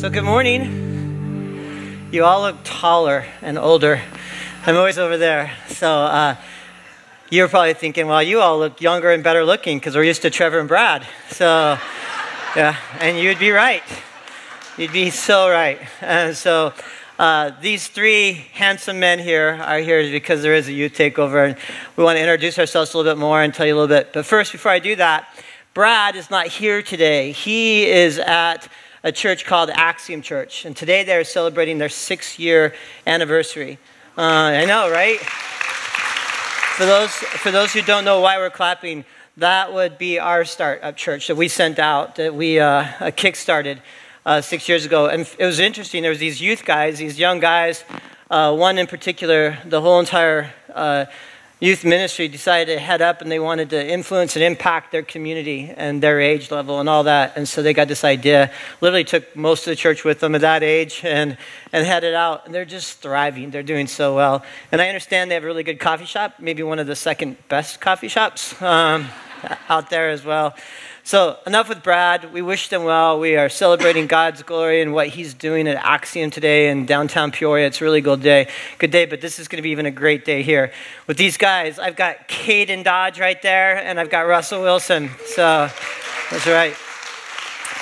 So, good morning. You all look taller and older. I'm always over there. So, uh, you're probably thinking, well, you all look younger and better looking because we're used to Trevor and Brad. So, yeah, and you'd be right. You'd be so right. And so, uh, these three handsome men here are here because there is a youth takeover, and we want to introduce ourselves a little bit more and tell you a little bit. But first, before I do that, Brad is not here today. He is at a church called Axiom Church. And today they're celebrating their six year anniversary. Uh, I know, right? For those, for those who don't know why we're clapping, that would be our startup church that we sent out, that we uh, kick-started uh, six years ago. And it was interesting. There was these youth guys, these young guys, uh, one in particular, the whole entire uh, youth ministry decided to head up and they wanted to influence and impact their community and their age level and all that. And so they got this idea, literally took most of the church with them at that age and, and headed out. And they're just thriving. They're doing so well. And I understand they have a really good coffee shop, maybe one of the second best coffee shops um, out there as well. So, enough with Brad. We wish them well. We are celebrating God's glory and what he's doing at Axiom today in downtown Peoria. It's a really good day. Good day, but this is going to be even a great day here. With these guys, I've got Caden Dodge right there, and I've got Russell Wilson. So, that's right.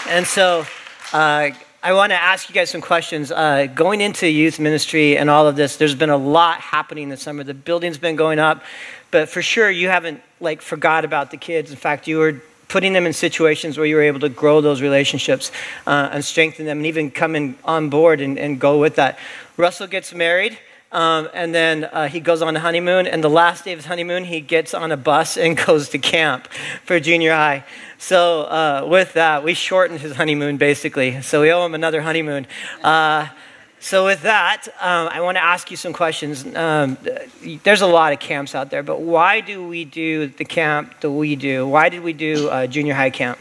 And so, uh, I want to ask you guys some questions. Uh, going into youth ministry and all of this, there's been a lot happening this summer. The building's been going up, but for sure you haven't like forgot about the kids. In fact, you were putting them in situations where you were able to grow those relationships uh, and strengthen them and even come in on board and, and go with that. Russell gets married. Um, and then uh, he goes on a honeymoon, and the last day of his honeymoon, he gets on a bus and goes to camp for junior high. So, uh, with that, we shortened his honeymoon basically. So, we owe him another honeymoon. Uh, so, with that, um, I want to ask you some questions. Um, there's a lot of camps out there, but why do we do the camp that we do? Why did we do a junior high camp?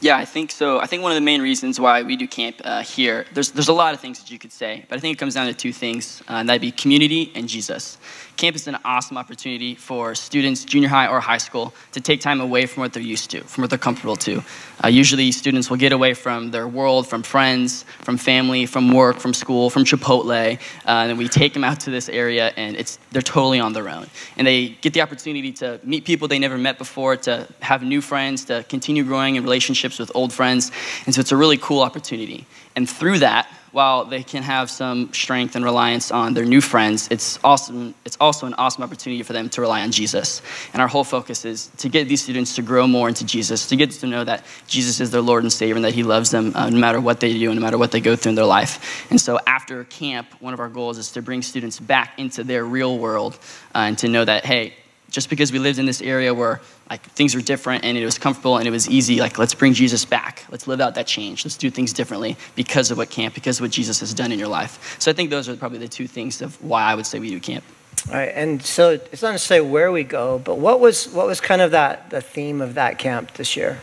Yeah, I think so. I think one of the main reasons why we do camp uh, here, there's, there's a lot of things that you could say, but I think it comes down to two things, uh, and that'd be community and Jesus. Camp is an awesome opportunity for students, junior high or high school, to take time away from what they're used to, from what they're comfortable to. Uh, usually, students will get away from their world, from friends, from family, from work, from school, from Chipotle, uh, and we take them out to this area, and it's they're totally on their own. And they get the opportunity to meet people they never met before, to have new friends, to continue growing in relationships with old friends, and so it's a really cool opportunity. And through that, while they can have some strength and reliance on their new friends, it's, awesome, it's also an awesome opportunity for them to rely on Jesus. And our whole focus is to get these students to grow more into Jesus, to get to know that Jesus is their Lord and Savior and that He loves them uh, no matter what they do and no matter what they go through in their life. And so after camp, one of our goals is to bring students back into their real world uh, and to know that, hey, just because we lived in this area where like things were different and it was comfortable and it was easy like let's bring jesus back. Let's live out that change. Let's do things differently because of what camp because of what jesus has done in your life. So i think those are probably the two things of why i would say we do camp. All right and so it's not to say where we go but what was what was kind of that the theme of that camp this year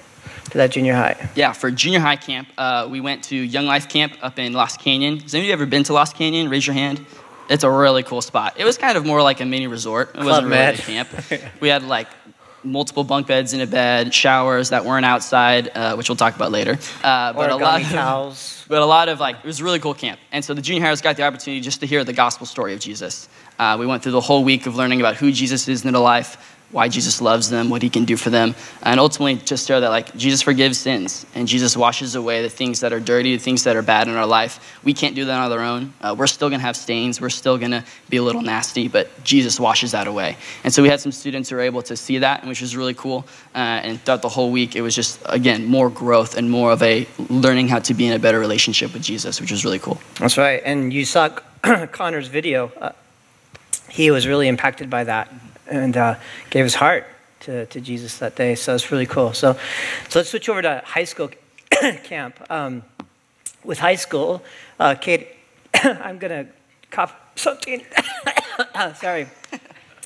to that junior high? Yeah for junior high camp uh, we went to young life camp up in lost canyon. Has anybody ever been to lost canyon? Raise your hand it's a really cool spot. It was kind of more like a mini resort. It Club wasn't really Med. a camp. We had like multiple bunk beds in a bed, showers that weren't outside, uh, which we'll talk about later. Uh, but a lot of towels. but a lot of like it was a really cool camp. And so the junior hires got the opportunity just to hear the gospel story of Jesus. Uh, we went through the whole week of learning about who Jesus is in their life, why Jesus loves them, what he can do for them, and ultimately just show that like Jesus forgives sins and Jesus washes away the things that are dirty, the things that are bad in our life. We can't do that on our own. Uh, we're still gonna have stains. We're still gonna be a little nasty, but Jesus washes that away. And so we had some students who were able to see that, which was really cool. Uh, and throughout the whole week, it was just again more growth and more of a learning how to be in a better relationship with Jesus, which was really cool. That's right. And you saw Connor's video. Uh, he was really impacted by that and uh, gave his heart to, to Jesus that day. So it's really cool. So, so let's switch over to high school camp. Um, with high school, uh, Kate, I'm going to cough something. Sorry.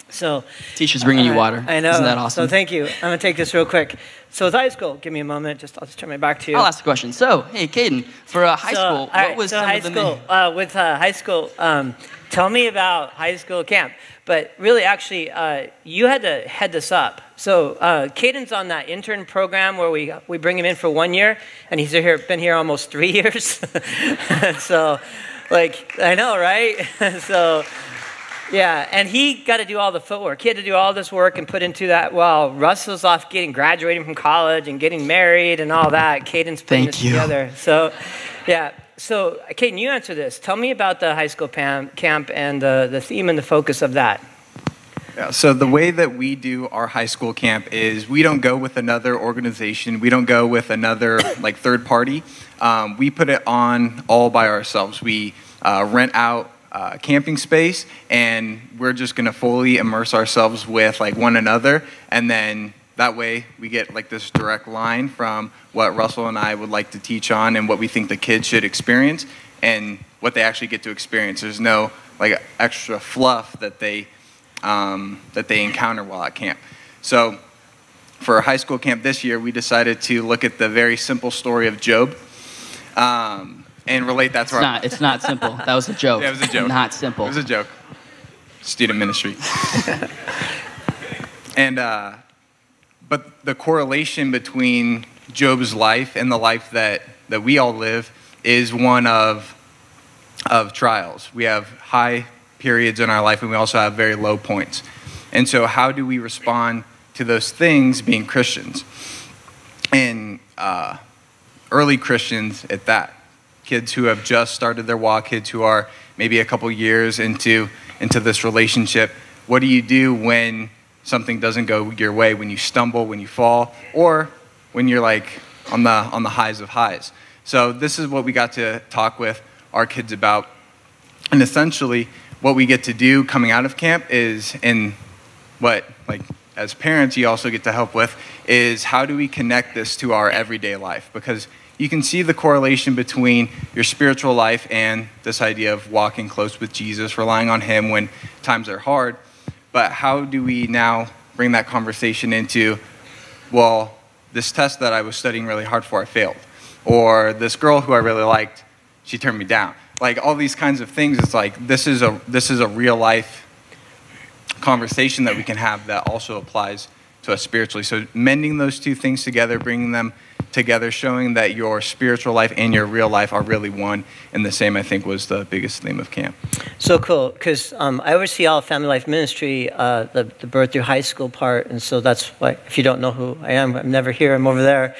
So, Teacher's bringing you uh, water. I know. Isn't that awesome? So thank you. I'm going to take this real quick. So with high school, give me a moment. Just I'll just turn my back to you. I'll ask a question. So, hey, Caden, for uh, high So, school, what right, was so some high of the school, uh, with uh, high school, um, tell me about high school camp. But really, actually, uh, you had to head this up. So uh, Caden's on that intern program where we, we bring him in for one year, and he's here, been here almost three years. so, like, I know, right? so, yeah, and he got to do all the footwork. He had to do all this work and put into that while Russell's off getting graduating from college and getting married and all that. Caden's putting Thank this you. together. So, yeah. So, Caden, you answer this. Tell me about the high school camp and the, the theme and the focus of that. Yeah, so the way that we do our high school camp is we don't go with another organization. We don't go with another like third party. Um, we put it on all by ourselves. We uh, rent out uh, camping space, and we're just gonna fully immerse ourselves with like one another, and then that way we get like this direct line from what Russell and I would like to teach on and what we think the kids should experience, and what they actually get to experience. There's no like extra fluff that they um, that they encounter while at camp. So, for a high school camp this year, we decided to look at the very simple story of Job um, and relate that It's our. not. It's not simple. That was a joke. Yeah, it was a joke. Not simple. It was a joke. Student ministry. and uh, but the correlation between Job's life and the life that that we all live is one of of trials. We have high periods in our life, and we also have very low points. And so, how do we respond to those things being Christians? And uh, early Christians at that, kids who have just started their walk, kids who are maybe a couple years into into this relationship. What do you do when something doesn't go your way? When you stumble, when you fall, or when you're like on the on the highs of highs? So this is what we got to talk with our kids about, and essentially what we get to do coming out of camp is and what like as parents you also get to help with is how do we connect this to our everyday life because you can see the correlation between your spiritual life and this idea of walking close with Jesus, relying on Him when times are hard. But how do we now bring that conversation into, well, this test that I was studying really hard for, I failed. Or this girl who I really liked, she turned me down. Like all these kinds of things, it's like this is a, this is a real life conversation that we can have that also applies to us spiritually. So mending those two things together, bringing them together, showing that your spiritual life and your real life are really one and the same, I think was the biggest theme of camp. So cool, because um, I oversee all Family Life Ministry, uh, the, the birth through high school part, and so that's why, if you don't know who I am, I'm never here, I'm over there.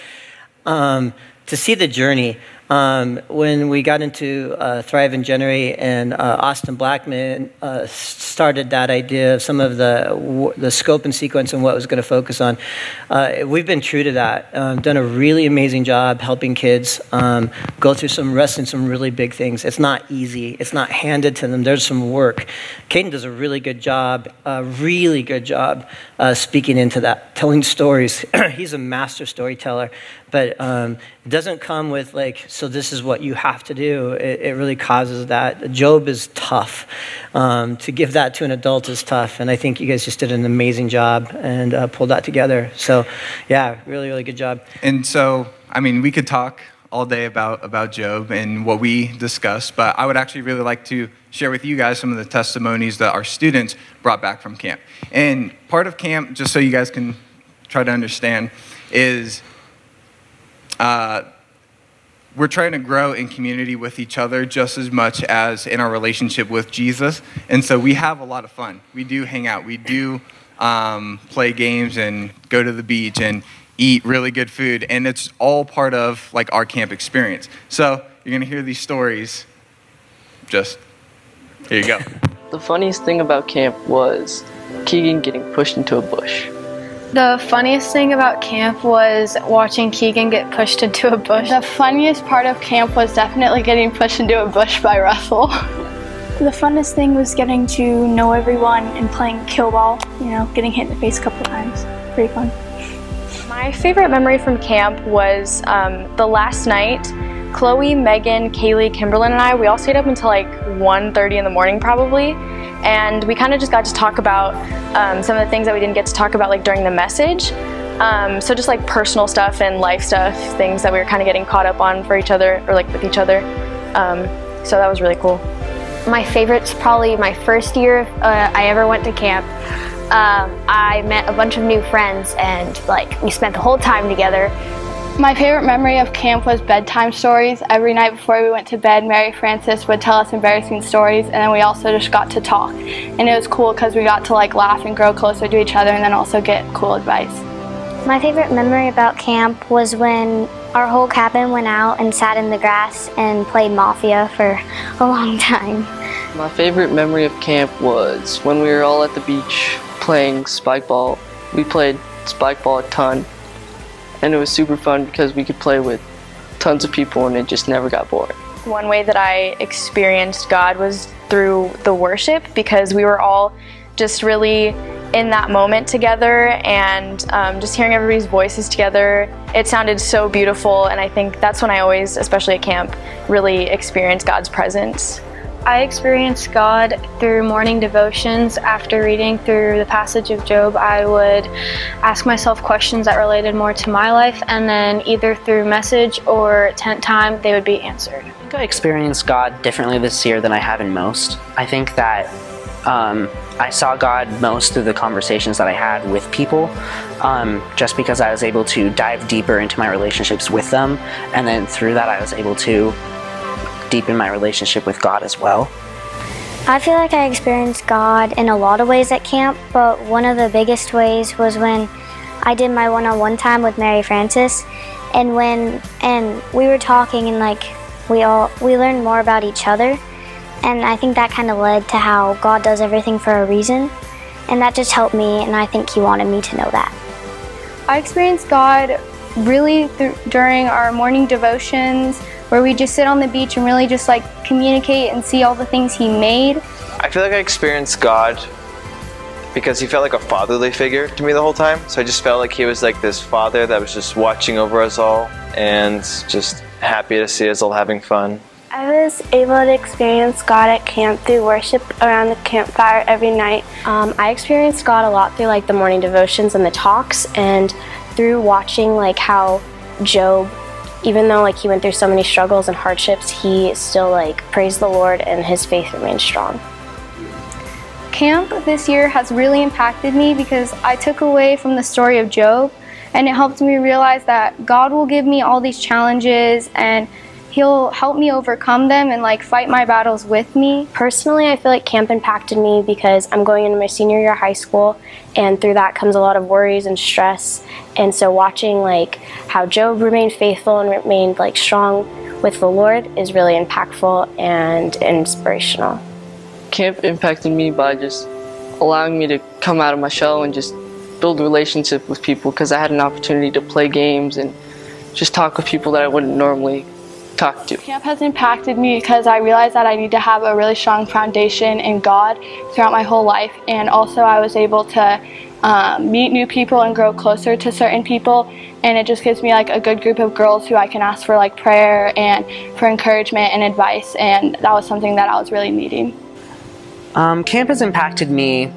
Um, to see the journey, um, when we got into uh, Thrive and Generate, and uh, Austin Blackman uh, started that idea of some of the the scope and sequence and what was going to focus on, uh, we've been true to that. Um, done a really amazing job helping kids um, go through some wrestling some really big things. It's not easy. It's not handed to them. There's some work. Caden does a really good job, a really good job uh, speaking into that, telling stories. He's a master storyteller, but um, doesn't come with like so this is what you have to do. It, it really causes that. Job is tough. Um, to give that to an adult is tough. And I think you guys just did an amazing job and uh, pulled that together. So, yeah, really, really good job. And so, I mean, we could talk all day about, about Job and what we discussed, but I would actually really like to share with you guys some of the testimonies that our students brought back from camp. And part of camp, just so you guys can try to understand, is uh, we're trying to grow in community with each other just as much as in our relationship with Jesus. And so we have a lot of fun. We do hang out. We do um, play games and go to the beach and eat really good food. And it's all part of like our camp experience. So you're going to hear these stories. Just here you go. The funniest thing about camp was Keegan getting pushed into a bush. The funniest thing about camp was watching Keegan get pushed into a bush. The funniest part of camp was definitely getting pushed into a bush by Russell. The funnest thing was getting to know everyone and playing kill ball, you know, getting hit in the face a couple times. Pretty fun. My favorite memory from camp was um, the last night. Chloe, Megan, Kaylee, Kimberlyn, and I, we all stayed up until like 1.30 in the morning probably. And we kind of just got to talk about um, some of the things that we didn't get to talk about like during the message. Um, so just like personal stuff and life stuff, things that we were kind of getting caught up on for each other or like with each other. Um, so that was really cool. my favorite's probably my first year uh, I ever went to camp. Um, I met a bunch of new friends and like we spent the whole time together. My favorite memory of camp was bedtime stories. Every night before we went to bed, Mary Frances would tell us embarrassing stories and then we also just got to talk. And it was cool because we got to like laugh and grow closer to each other and then also get cool advice. My favorite memory about camp was when our whole cabin went out and sat in the grass and played Mafia for a long time. My favorite memory of camp was when we were all at the beach playing spike ball. We played spike ball a ton and it was super fun because we could play with tons of people and it just never got boring. One way that I experienced God was through the worship because we were all just really in that moment together and um, just hearing everybody's voices together. It sounded so beautiful and I think that's when I always, especially at camp, really experienced God's presence. I experienced God through morning devotions. After reading through the passage of Job, I would ask myself questions that related more to my life, and then either through message or tent time, they would be answered. I think I experienced God differently this year than I have in most. I think that um, I saw God most through the conversations that I had with people, um, just because I was able to dive deeper into my relationships with them, and then through that, I was able to deepen my relationship with God as well. I feel like I experienced God in a lot of ways at camp, but one of the biggest ways was when I did my one-on-one time with Mary Frances, and when and we were talking and like we all we learned more about each other, and I think that kind of led to how God does everything for a reason, and that just helped me, and I think He wanted me to know that. I experienced God really during our morning devotions where we just sit on the beach and really just like communicate and see all the things he made. I feel like I experienced God because he felt like a fatherly figure to me the whole time. So I just felt like he was like this father that was just watching over us all and just happy to see us all having fun. I was able to experience God at camp through worship around the campfire every night. Um, I experienced God a lot through like the morning devotions and the talks and through watching like how Job even though like he went through so many struggles and hardships, he still like praised the Lord and his faith remained strong. Camp this year has really impacted me because I took away from the story of Job and it helped me realize that God will give me all these challenges and he'll help me overcome them and like fight my battles with me. Personally, I feel like camp impacted me because I'm going into my senior year of high school and through that comes a lot of worries and stress. And so watching like how Job remained faithful and remained like strong with the Lord is really impactful and inspirational. Camp impacted me by just allowing me to come out of my shell and just build a relationship with people because I had an opportunity to play games and just talk with people that I wouldn't normally talk to. Camp has impacted me because I realized that I need to have a really strong foundation in God throughout my whole life and also I was able to um, meet new people and grow closer to certain people and it just gives me like a good group of girls who I can ask for like prayer and for encouragement and advice and that was something that I was really needing. Um, camp has impacted me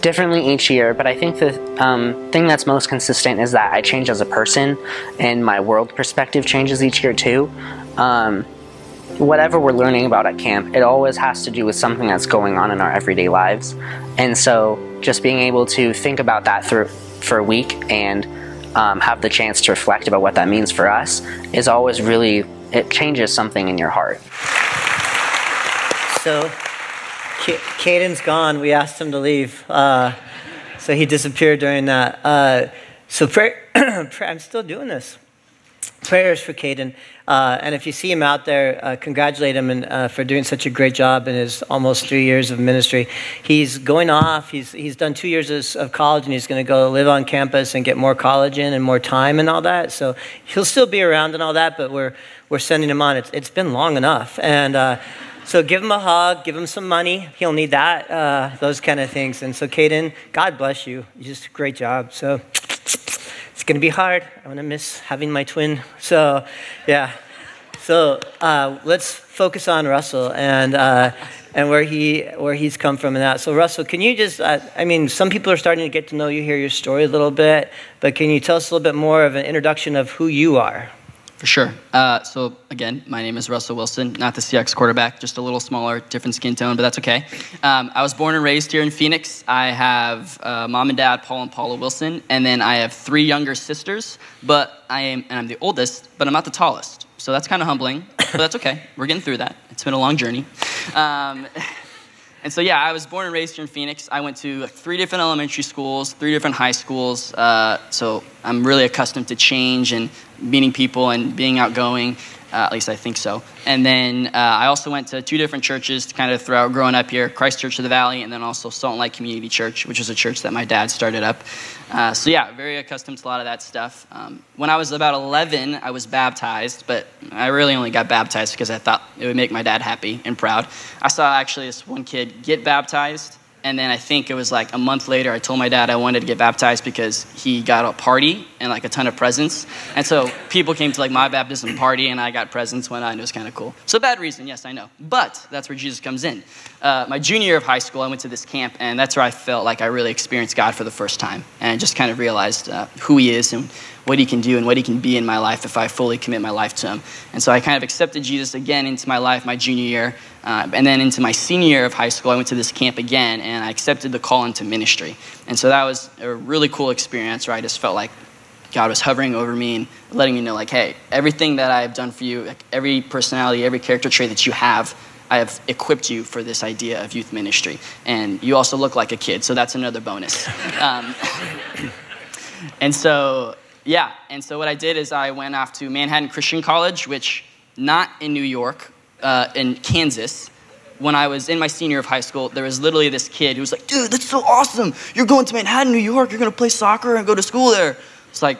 differently each year, but I think the um, thing that's most consistent is that I change as a person and my world perspective changes each year too um, whatever we're learning about at camp, it always has to do with something that's going on in our everyday lives. And so just being able to think about that through, for a week and um, have the chance to reflect about what that means for us is always really, it changes something in your heart. So, Caden's gone. We asked him to leave. Uh, so he disappeared during that. Uh, so pray, I'm still doing this prayers for Caden. Uh, and if you see him out there, uh, congratulate him and, uh, for doing such a great job in his almost three years of ministry. He's going off. He's, he's done two years of college and he's going to go live on campus and get more college in and more time and all that. So he'll still be around and all that, but we're, we're sending him on. It's, it's been long enough. And uh, so give him a hug, give him some money. He'll need that, uh, those kind of things. And so, Caden, God bless you. You just a great job. So it's going to be hard. I'm going to miss having my twin. So, yeah. So uh, let's focus on Russell and uh, and where he where he's come from and that. So Russell, can you just? Uh, I mean, some people are starting to get to know you, hear your story a little bit, but can you tell us a little bit more of an introduction of who you are? For sure. Uh, so again, my name is Russell Wilson, not the Seahawks quarterback, just a little smaller, different skin tone, but that's okay. Um, I was born and raised here in Phoenix. I have uh, mom and dad, Paul and Paula Wilson, and then I have three younger sisters. But I am, and I'm the oldest, but I'm not the tallest. So that's kind of humbling, but that's okay. We're getting through that. It's been a long journey. Um, and so, yeah, I was born and raised here in Phoenix. I went to three different elementary schools, three different high schools. Uh, so I'm really accustomed to change and meeting people and being outgoing. Uh, at least I think so. And then uh, I also went to two different churches kind of throughout growing up here Christ Church of the Valley, and then also Salt Light Community Church, which was a church that my dad started up. Uh, so, yeah, very accustomed to a lot of that stuff. Um, when I was about 11, I was baptized, but I really only got baptized because I thought it would make my dad happy and proud. I saw actually this one kid get baptized and then I think it was like a month later, I told my dad I wanted to get baptized because he got a party and like a ton of presents. And so people came to like my baptism party and I got presents when I, and it was kind of cool. So bad reason, yes, I know. But that's where Jesus comes in. Uh, my junior year of high school, I went to this camp and that's where I felt like I really experienced God for the first time. And just kind of realized uh, who he is and what he can do and what he can be in my life if I fully commit my life to him. And so I kind of accepted Jesus again into my life my junior year. Uh, and then into my senior year of high school, I went to this camp again and I accepted the call into ministry. And so that was a really cool experience where I just felt like God was hovering over me and letting me know, like, hey, everything that I have done for you, like every personality, every character trait that you have, I have equipped you for this idea of youth ministry. And you also look like a kid, so that's another bonus. Um, and so, yeah, and so what I did is I went off to Manhattan Christian College, which not in New York, uh, in Kansas. When I was in my senior of high school, there was literally this kid who was like, dude, that's so awesome. You're going to Manhattan, New York. You're going to play soccer and go to school there. It's like,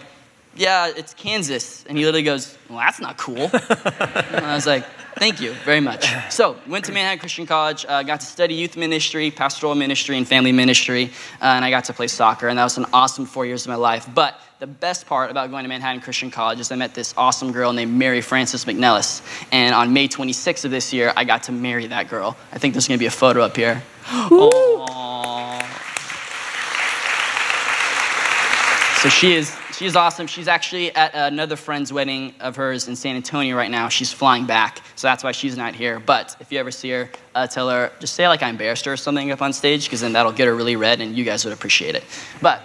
yeah, it's Kansas. And he literally goes, well, that's not cool. and I was like, thank you very much. So, went to Manhattan Christian College, uh, got to study youth ministry, pastoral ministry, and family ministry, uh, and I got to play soccer. And that was an awesome four years of my life. But the best part about going to Manhattan Christian College is I met this awesome girl named Mary Frances McNellis. And on May 26th of this year, I got to marry that girl. I think there's gonna be a photo up here. So she is she is awesome. She's actually at another friend's wedding of hers in San Antonio right now. She's flying back, so that's why she's not here. But if you ever see her, uh, tell her just say like I embarrassed her or something up on stage, because then that'll get her really red, and you guys would appreciate it. But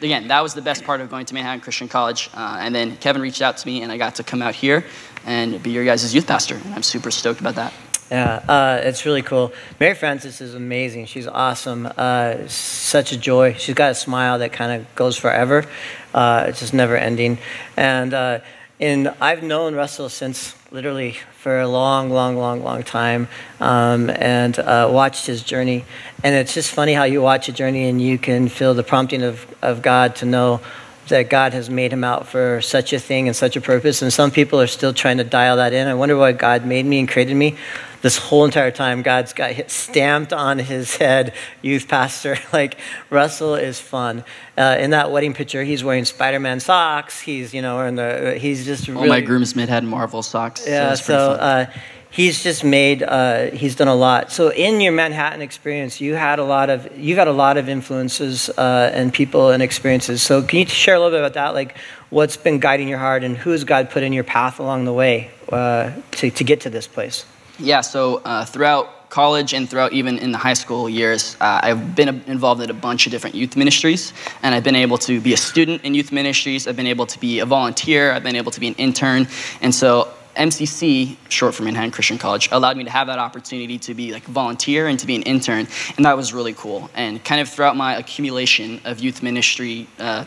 again, that was the best part of going to Manhattan Christian College. Uh, and then Kevin reached out to me, and I got to come out here and be your guys' youth pastor. And I'm super stoked about that. Yeah, uh, it's really cool. Mary Frances is amazing. She's awesome. Uh, such a joy. She's got a smile that kind of goes forever. Uh, it's just never ending. And uh, and I've known Russell since literally for a long, long, long, long time, um, and uh, watched his journey. And it's just funny how you watch a journey and you can feel the prompting of, of God to know that God has made him out for such a thing and such a purpose. And some people are still trying to dial that in. I wonder why God made me and created me. This whole entire time, God's got hit, stamped on his head, youth pastor. Like, Russell is fun. Uh, in that wedding picture, he's wearing Spider Man socks. He's, you know, in the, he's just All really. my groomsmen had Marvel socks. Yeah, so, so uh, he's just made uh, he's done a lot. So in your Manhattan experience, you had a lot of you got a lot of influences uh, and people and experiences. So can you share a little bit about that? Like what's been guiding your heart and who has God put in your path along the way uh, to to get to this place? Yeah, so uh, throughout college and throughout even in the high school years, uh, I've been involved in a bunch of different youth ministries, and I've been able to be a student in youth ministries. I've been able to be a volunteer. I've been able to be an intern, and so MCC, short for Manhattan Christian College, allowed me to have that opportunity to be like volunteer and to be an intern, and that was really cool. And kind of throughout my accumulation of youth ministry uh,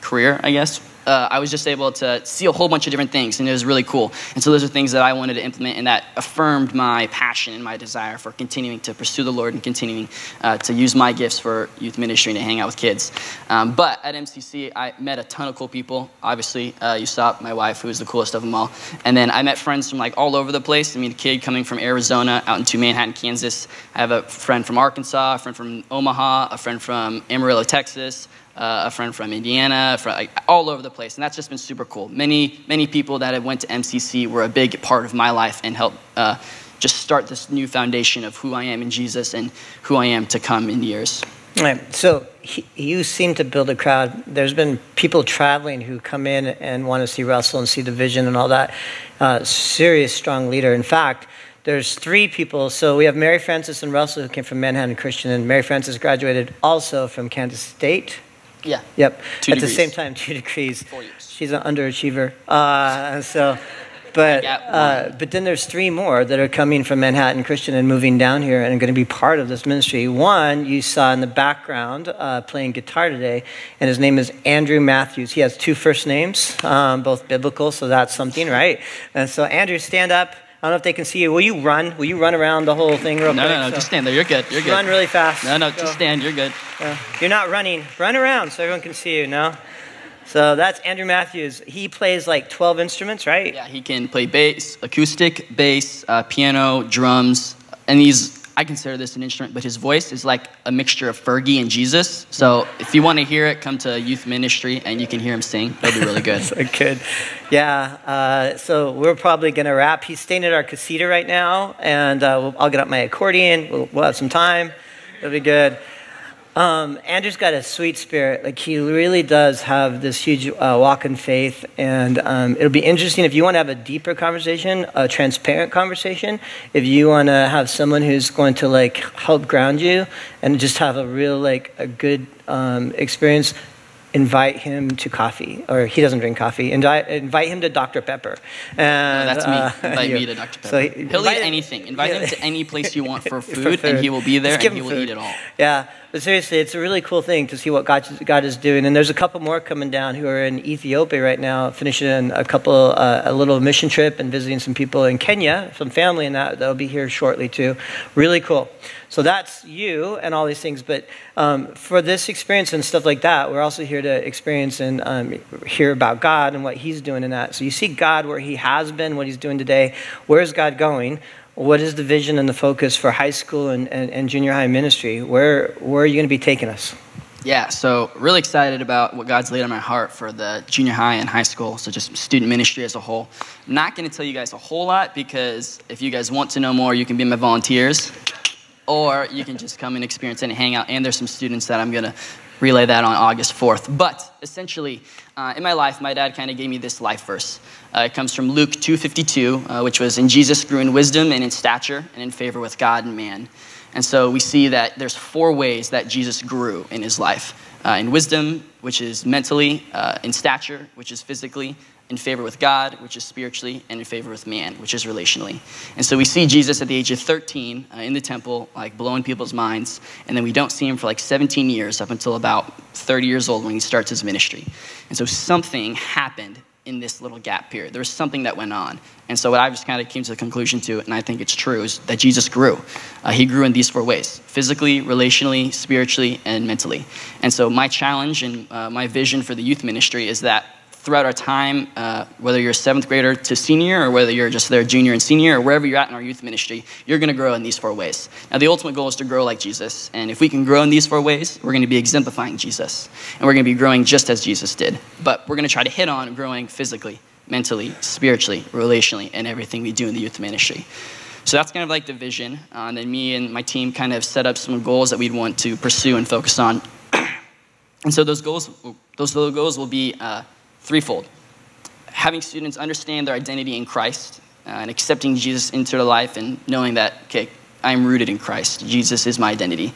career, I guess, uh, I was just able to see a whole bunch of different things, and it was really cool. And so those are things that I wanted to implement, and that affirmed my passion and my desire for continuing to pursue the Lord and continuing uh, to use my gifts for youth ministry and to hang out with kids. Um, but at MCC, I met a ton of cool people. Obviously, uh, you saw my wife, who was the coolest of them all. And then I met friends from like all over the place. I mean, a kid coming from Arizona out into Manhattan, Kansas. I have a friend from Arkansas, a friend from Omaha, a friend from Amarillo, Texas uh, a friend from Indiana, from, like, all over the place, and that's just been super cool. Many, many people that have went to MCC were a big part of my life and helped uh, just start this new foundation of who I am in Jesus and who I am to come in years. All right. So he, you seem to build a crowd. There's been people traveling who come in and want to see Russell and see the vision and all that. Uh, serious, strong leader. In fact, there's three people. So we have Mary Frances and Russell who came from Manhattan Christian, and Mary Frances graduated also from Kansas State. Yeah. Yep. Two At degrees. the same time, two degrees. Four years. She's an underachiever. Uh, so, but uh, but then there's three more that are coming from Manhattan Christian and moving down here and are going to be part of this ministry. One you saw in the background uh, playing guitar today, and his name is Andrew Matthews. He has two first names, um, both biblical, so that's something, right? And so Andrew, stand up. I don't know if they can see you. Will you run? Will you run around the whole thing real No, quick? no, no, So- just stand there. You're good. You're good. Run really fast. No, no, Go. just stand. You're good. Yeah. You're not running. Run around so everyone can see you, no? So that's Andrew Matthews. He plays like 12 instruments, right? Yeah, he can play bass, acoustic, bass, uh, piano, drums, and these. I consider this an instrument, but his voice is like a mixture of Fergie and Jesus. So if you want to hear it, come to youth ministry and you can hear him sing. That'll be really good. So good. Yeah. Uh, so we're probably going to wrap. He's staying at our casita right now, and uh, we'll, I'll get out my accordion. We'll, we'll have some time. It'll be good. Um, Andrew's got a sweet spirit. Like he really does have this huge uh, walk in faith, and um, it'll be interesting if you want to have a deeper conversation, a transparent conversation. If you want to have someone who's going to like help ground you and just have a real like a good um, experience, invite him to coffee, or he doesn't drink coffee. Invite, invite him to Dr Pepper. And, No, that's me. uh, Invite you- me to Dr. Pepper. so he- He'll invite eat anything. Invite Yeah. him to any place you want for For food, and he will be there and he will food. eat it all. Yeah, but seriously, it's a really cool thing to see what God, God is doing. And there's a couple more coming down who are in Ethiopia right now, finishing a couple, uh, a little mission trip and visiting some people in Kenya, some family and that. They'll be here shortly too. Really cool. So that's you and all these things. But um, for this experience and stuff like that, we're also here to experience and um, hear about God and what He's doing in that. So you see God where He has been, what He's doing today. Where's God going? What is the vision and the focus for high school and, and, and junior high ministry? Where, where are you going to be taking us? Yeah, so really excited about what God's laid on my heart for the junior high and high school, so just student ministry as a whole. I'm not going to tell you guys a whole lot because if you guys want to know more, you can be my volunteers, or you can just come and experience and hang out. And there's some students that I'm going to relay that on August 4th. But essentially, uh, in my life, my dad kind of gave me this life verse. Uh, it comes from Luke 2:52, uh, which was, "In Jesus grew in wisdom and in stature and in favor with God and man." And so we see that there's four ways that Jesus grew in his life: uh, in wisdom, which is mentally; uh, in stature, which is physically; in favor with God, which is spiritually; and in favor with man, which is relationally. And so we see Jesus at the age of 13 uh, in the temple, like blowing people's minds, and then we don't see him for like 17 years, up until about 30 years old when he starts his ministry. And so something happened in this little gap period. There was something that went on. And so what I just kind of came to the conclusion to, and I think it's true, is that Jesus grew. Uh, he grew in these four ways physically, relationally, spiritually, and mentally. And so my challenge and uh, my vision for the youth ministry is that throughout our time, uh, whether you're a seventh grader to senior, or whether you're just there junior and senior, or wherever you're at in our youth ministry, you're going to grow in these four ways. Now, the ultimate goal is to grow like Jesus. And if we can grow in these four ways, we're going to be exemplifying Jesus. And we're going to be growing just as Jesus did. But we're going to try to hit on growing physically, mentally, spiritually, relationally, and everything we do in the youth ministry. So that's kind of like the vision. Uh, and then me and my team kind of set up some goals that we'd want to pursue and focus on. and so those goals, those little goals will be uh, threefold. Having students understand their identity in Christ uh, and accepting Jesus into their life and knowing that, okay, I'm rooted in Christ. Jesus is my identity.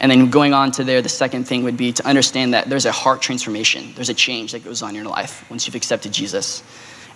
And then going on to there, the second thing would be to understand that there's a heart transformation. There's a change that goes on in your life once you've accepted Jesus.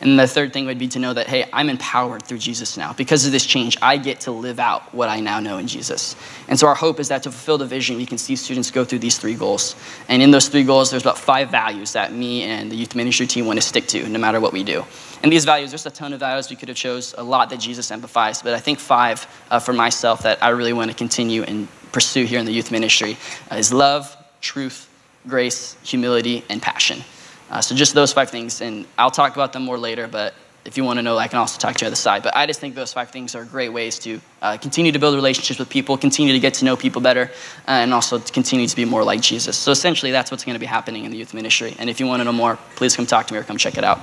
And the third thing would be to know that, hey, I'm empowered through Jesus now. Because of this change, I get to live out what I now know in Jesus. And so our hope is that to fulfill the vision, we can see students go through these three goals. And in those three goals, there's about five values that me and the youth ministry team want to stick to, no matter what we do. And these values, there's a ton of values we could have chose, a lot that Jesus emphasized, but I think five uh, for myself that I really want to continue and pursue here in the youth ministry uh, is love, truth, grace, humility, and passion. Uh, so just those five things, and I'll talk about them more later, but if you want to know, I can also talk to you on the side. But I just think those five things are great ways to uh, continue to build relationships with people, continue to get to know people better, uh, and also to continue to be more like Jesus. So essentially, that's what's going to be happening in the youth ministry. And if you want to know more, please come talk to me or come check it out.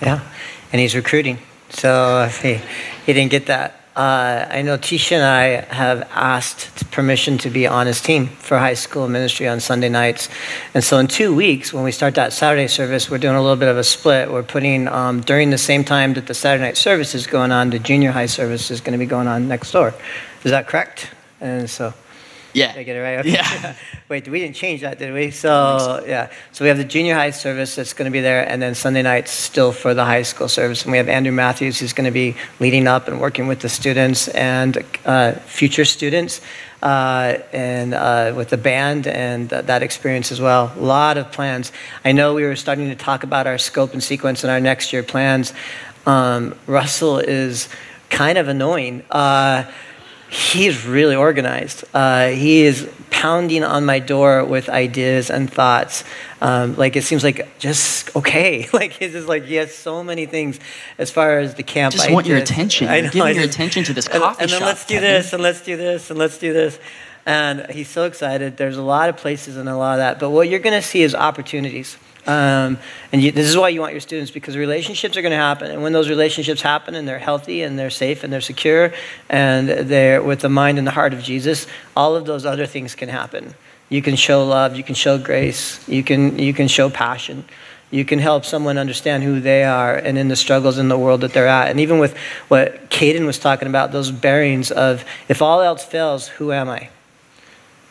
Yeah, and he's recruiting. So hey, he didn't get that. Uh, I know Tisha and I have asked permission to be on his team for high school ministry on Sunday nights. And so in two weeks, when we start that Saturday service, we're doing a little bit of a split. We're putting, um, during the same time that the Saturday night service is going on, the junior high service is going to be going on next door. Is that correct? And so yeah. Did I get it right? Okay. Yeah. Wait, we didn't change that, did we? So, yeah. So we have the junior high service that's going to be there, and then Sunday nights still for the high school service. And we have Andrew Matthews who's going to be leading up and working with the students and uh, future students. Uh, and uh, with the band and th- that experience as well. A lot of plans. I know we were starting to talk about our scope and sequence and our next year plans. Um, Russell is kind of annoying. Uh, he's really organized. Uh, he is pounding on my door with ideas and thoughts. Um, like it seems like just okay. Like he's just like he has so many things as far as the camp. I just ideas. want your attention. I You're know, giving your attention to this and, coffee and then shop, let's do Kevin. this and let's do this and let's do this. And he's so excited. There's a lot of places and a lot of that. But what you're going to see is opportunities. Um, and you, this is why you want your students because relationships are going to happen. And when those relationships happen and they're healthy and they're safe and they're secure and they're with the mind and the heart of Jesus, all of those other things can happen. You can show love, you can show grace, you can, you can show passion. You can help someone understand who they are and in the struggles in the world that they're at. And even with what Caden was talking about, those bearings of if all else fails, who am I?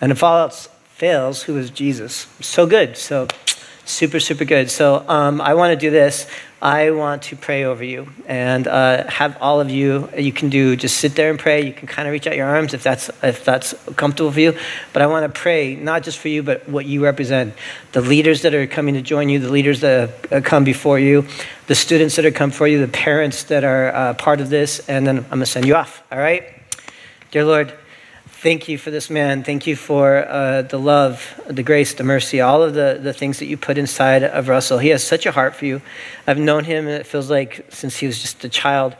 And if all else fails, who is Jesus? So good. So super, super good. So um, I want to do this. I want to pray over you and uh, have all of you. You can do just sit there and pray. You can kind of reach out your arms if that's if that's comfortable for you. But I want to pray not just for you, but what you represent. The leaders that are coming to join you, the leaders that have come before you, the students that are come for you, the parents that are uh, part of this, and then I'm gonna send you off. All right, dear Lord. Thank you for this man. Thank you for uh, the love, the grace, the mercy, all of the, the things that you put inside of Russell. He has such a heart for you. I've known him, and it feels like, since he was just a child.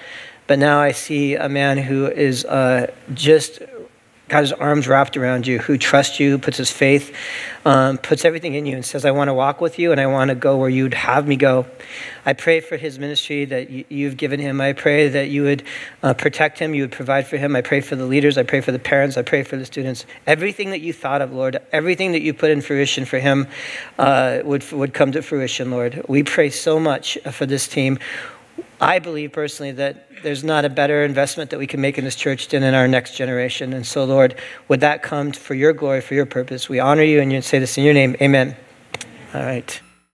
But now I see a man who is uh, just got his arms wrapped around you, who trusts you, who puts his faith, um, puts everything in you, and says, I want to walk with you and I want to go where you'd have me go. I pray for his ministry that you, you've given him. I pray that you would uh, protect him, you would provide for him. I pray for the leaders, I pray for the parents, I pray for the students. Everything that you thought of, Lord, everything that you put in fruition for him uh, would, would come to fruition, Lord. We pray so much for this team. I believe personally that there's not a better investment that we can make in this church than in our next generation. And so, Lord, would that come for your glory, for your purpose? We honor you and you say this in your name. Amen. All right.